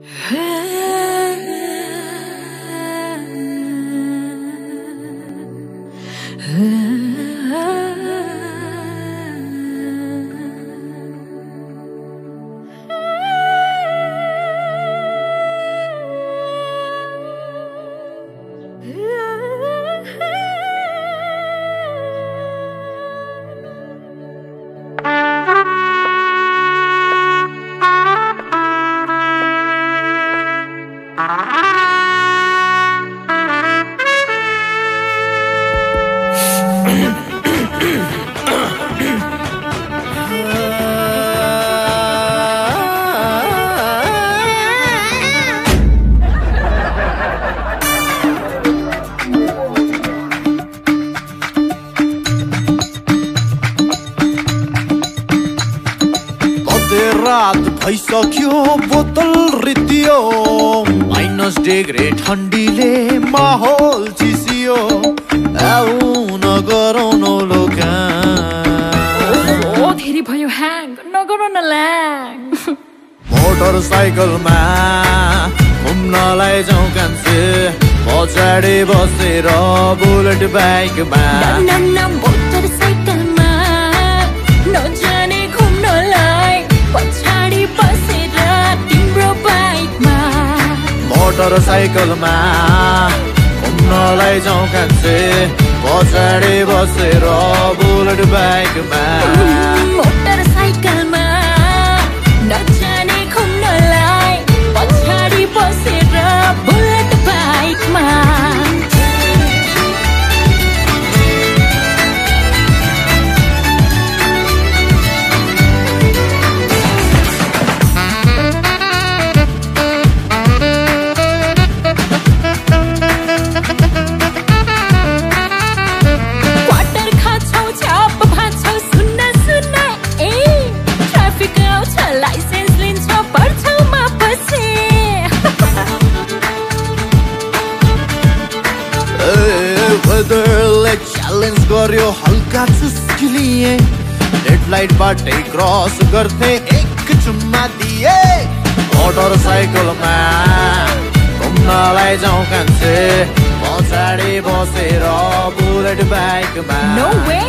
啊。रात भइसक्यो बोतल रितियो। Minus degree ठन्डीले माहौल चिसियो आउ नगरौँ नौलोका ओ धेरै भयो ह्याङ। नगर न ल्याङ। मोटरसाइकलमा घुम्नलाई जाउँ कान्छे। पछाडि बसेर बुलेट बाइकमा। मोटरसाइकलमा घुम्नलाई जाउँ कान्छे। पछाडि बसेर बुलेट बाइकमा। मोटरसाइकलमा नजाने च्यालेन्ज गर्यो हल्का चुस्किलिए हेडलाइटबाटै क्रस गर्थे एक चुम्मा दिए। मोटरसाइकलमा घुम्नलाई जाउँ कान्छे पछाडि बसेर बुलेट बाइकमा वे